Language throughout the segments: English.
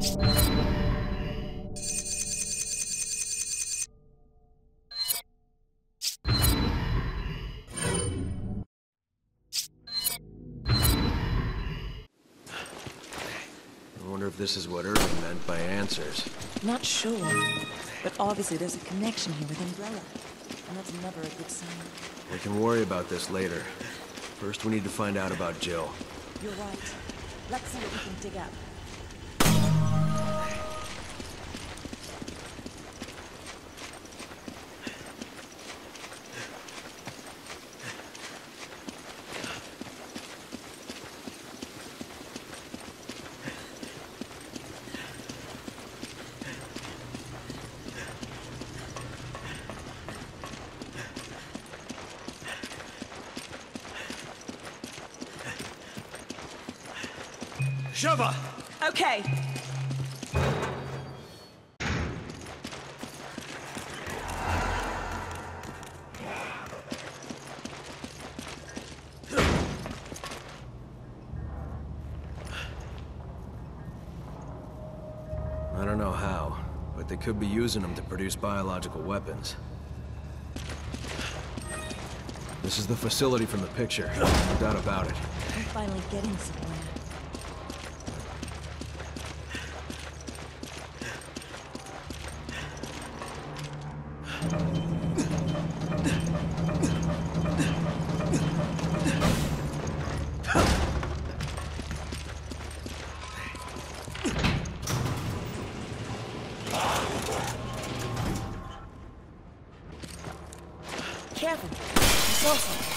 I wonder if this is what Irving meant by answers. Not sure. But obviously there's a connection here with Umbrella. And that's never a good sign. We can worry about this later. First, we need to find out about Jill. You're right. Let's see what we can dig up. Sheva! Okay. I don't know how, but they could be using them to produce biological weapons. This is the facility from the picture. No doubt about it. I'm finally getting somewhere. Careful. I saw something.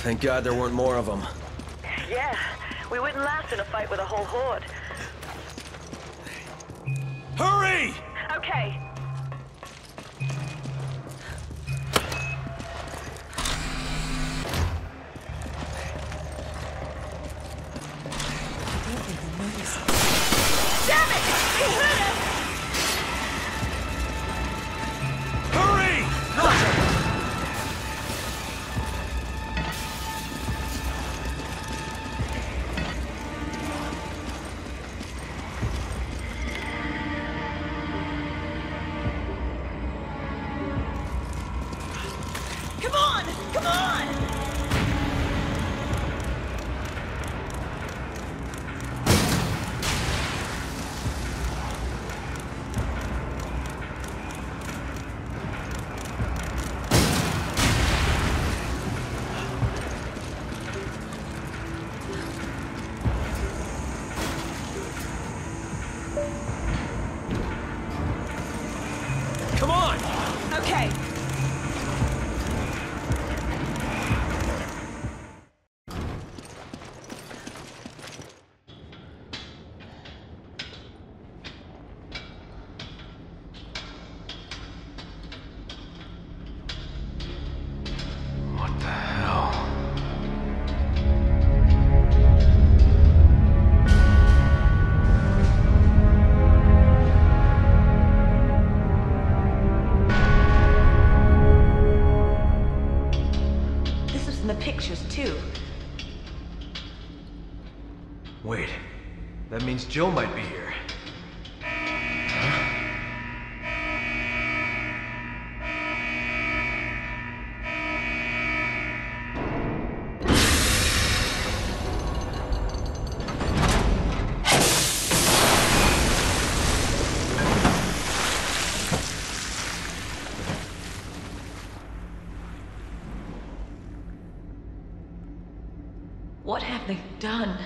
Thank God there weren't more of them. Yeah, we wouldn't last in a fight with a whole horde. Hurry! Okay, Come on! Okay. The pictures, too. Wait. That means Jill might be here. Done?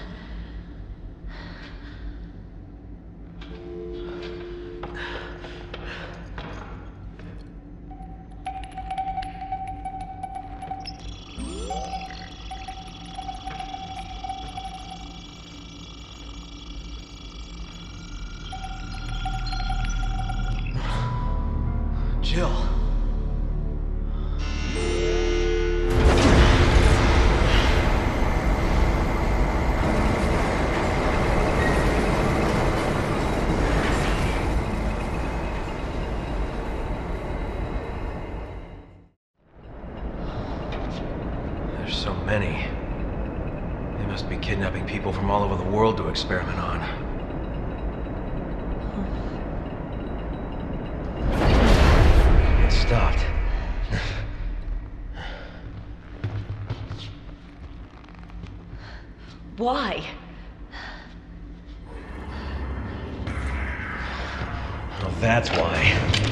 Jill. Many. They must be kidnapping people from all over the world to experiment on. It stopped. Why? Oh, that's why.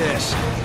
This.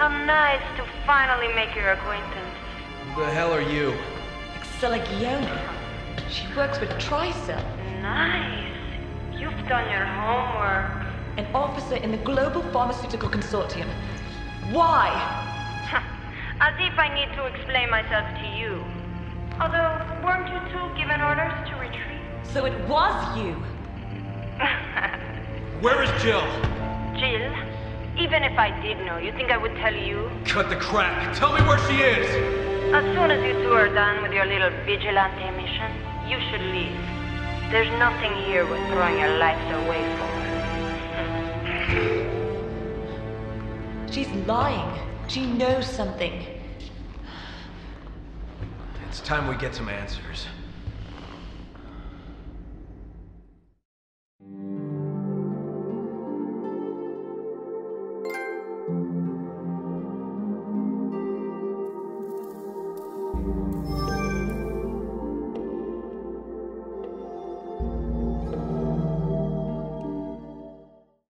How nice to finally make your acquaintance. Who the hell are you? Excella Gionne. She works with Tricell, Nice. You've done your homework. an officer in the Global Pharmaceutical Consortium. Why? As if I need to explain myself to you. Although, weren't you two given orders to retreat? So it was you. Where is Jill? Jill, even if I did know, you think I would tell you? Cut the crap. Tell me where she is. As soon as you two are done with your little vigilante mission, you should leave. There's nothing here worth throwing your lives away for. She's lying. She knows something. It's time we get some answers.